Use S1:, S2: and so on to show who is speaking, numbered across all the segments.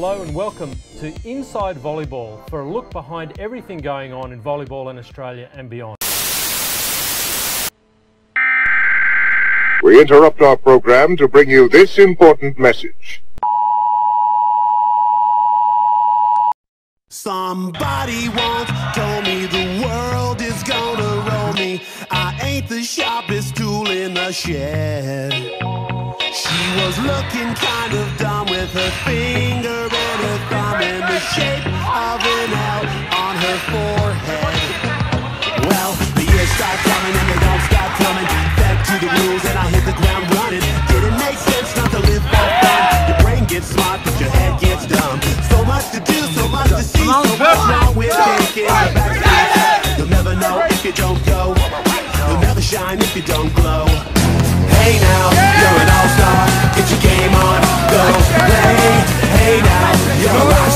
S1: Hello and welcome to Inside Volleyball for a look behind everything going on in volleyball in Australia and beyond.
S2: We interrupt our program to bring you this important message.
S3: Somebody once told me the world is gonna roll me. I ain't the sharpest tool in the shed. She was looking and I hit the ground running. Didn't make sense not to live for fun. Your brain gets smart, but your head gets dumb. So much to do, so much to see. So wrong with taking the back streets? You'll never know if you don't go. You'll never shine if you don't glow. Hey now, you're an all-star. Get your game on, go play. Hey now, you're a rock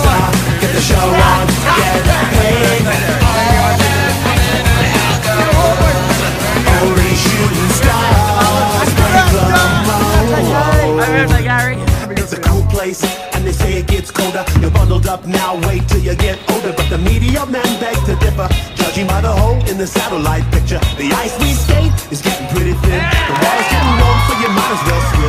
S3: up now, wait till you get older. But the media men beg to differ, judging by the hole in the satellite picture. The ice we skate is getting pretty thin. The water's getting warm, so you might as well.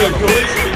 S3: Hey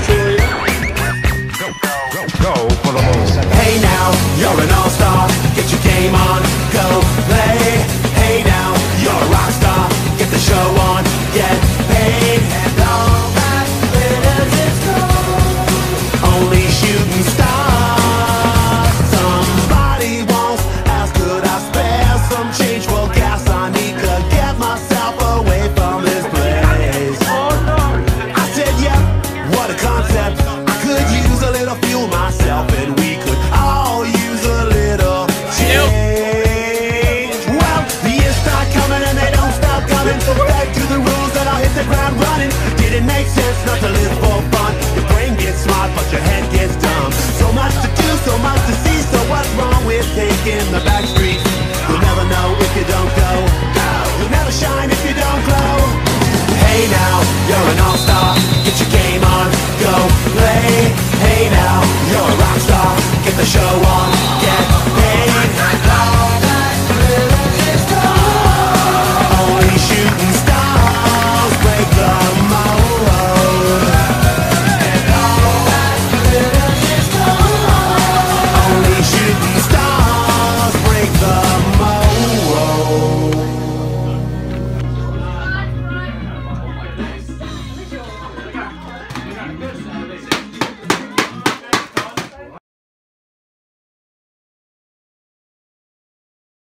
S3: show on, get.